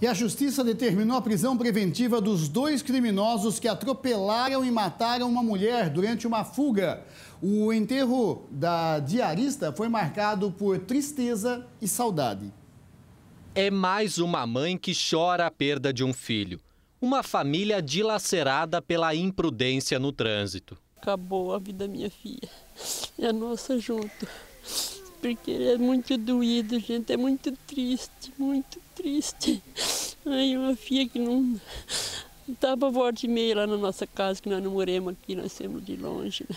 E a justiça determinou a prisão preventiva dos dois criminosos que atropelaram e mataram uma mulher durante uma fuga. O enterro da diarista foi marcado por tristeza e saudade. É mais uma mãe que chora a perda de um filho. Uma família dilacerada pela imprudência no trânsito. Acabou a vida da minha filha. E a nossa junto. Porque é muito doído, gente. É muito triste, muito triste. Ai, uma filha que não. Estava volta e meia lá na nossa casa, que nós não moremos aqui, nós somos de longe. Né?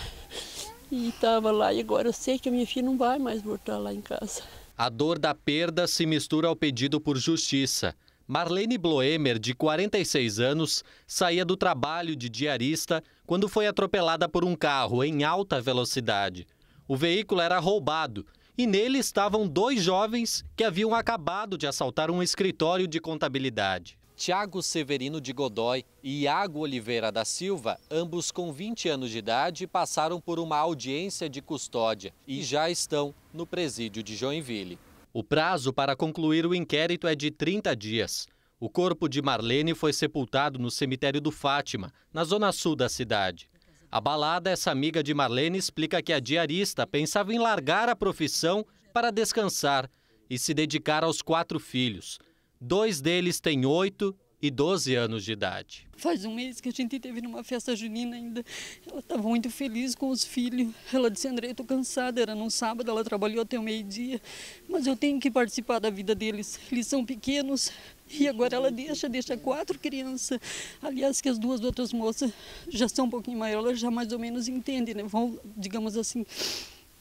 E estava lá, e agora eu sei que a minha filha não vai mais voltar lá em casa. A dor da perda se mistura ao pedido por justiça. Marlene Bloemer, de 46 anos, saía do trabalho de diarista quando foi atropelada por um carro em alta velocidade. O veículo era roubado e nele estavam dois jovens que haviam acabado de assaltar um escritório de contabilidade. Tiago Severino de Godoy e Iago Oliveira da Silva, ambos com 20 anos de idade, passaram por uma audiência de custódia e já estão no presídio de Joinville. O prazo para concluir o inquérito é de 30 dias. O corpo de Marlene foi sepultado no cemitério do Fátima, na zona sul da cidade. Abalada, essa amiga de Marlene explica que a diarista pensava em largar a profissão para descansar e se dedicar aos quatro filhos. Dois deles têm oito e 12 anos de idade. Faz um mês que a gente teve numa festa junina ainda. Ela estava muito feliz com os filhos. Ela disse: André, estou cansada. Era num sábado, ela trabalhou até o meio-dia. Mas eu tenho que participar da vida deles. Eles são pequenos. E agora ela deixa, deixa quatro crianças. Aliás, que as duas outras moças já são um pouquinho maiores, elas já mais ou menos entendem, né? Vão, digamos assim,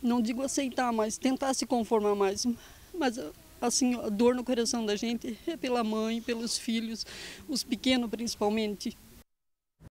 não digo aceitar, mas tentar se conformar mais. Mas assim, a dor no coração da gente é pela mãe, pelos filhos, os pequenos principalmente.